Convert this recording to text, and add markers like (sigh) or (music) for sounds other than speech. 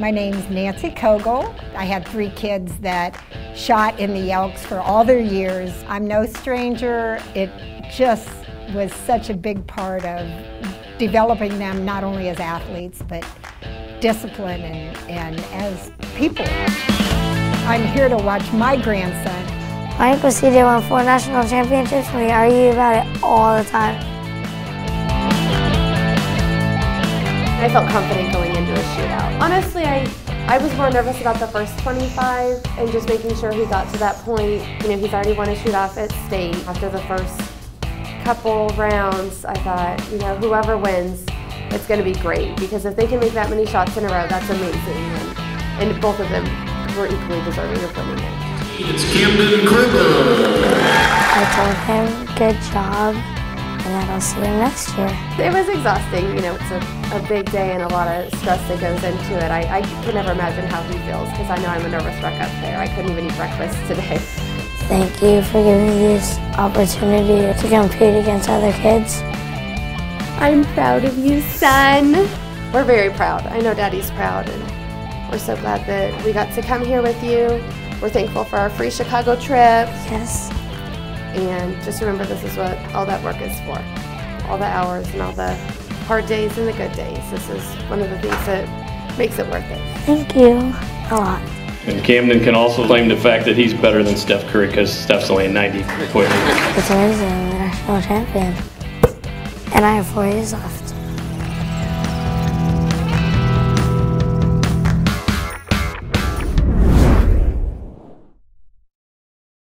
My name's Nancy Kogel. I had three kids that shot in the Elks for all their years. I'm no stranger. It just was such a big part of developing them not only as athletes but discipline and, and as people. I'm here to watch my grandson. My uncle CJ won four national championships. We argue about it all the time. I felt confident going into a shootout. Honestly, I, I was more nervous about the first 25 and just making sure he got to that point. You know, he's already won a shoot-off at state. After the first couple rounds, I thought, you know, whoever wins, it's going to be great because if they can make that many shots in a row, that's amazing. And, and both of them were equally deserving of winning it. It's Camden Kruger. I told him, good job, and that I'll see him next year. It was exhausting, you know, it's a, a big day and a lot of stress that goes into it. I, I can never imagine how he feels because I know I'm a nervous wreck up there. I couldn't even eat breakfast (laughs) today. Thank you for giving me this opportunity to compete against other kids. I'm proud of you, son. We're very proud. I know Daddy's proud, and we're so glad that we got to come here with you. We're thankful for our free Chicago trip. Yes. And just remember this is what all that work is for. All the hours and all the hard days and the good days. This is one of the things that makes it worth it. Thank you a lot. And Camden can also claim the fact that he's better than Steph Curry because Steph's only a 90 quick. It's amazing, I'm the national champion. And I have four years left.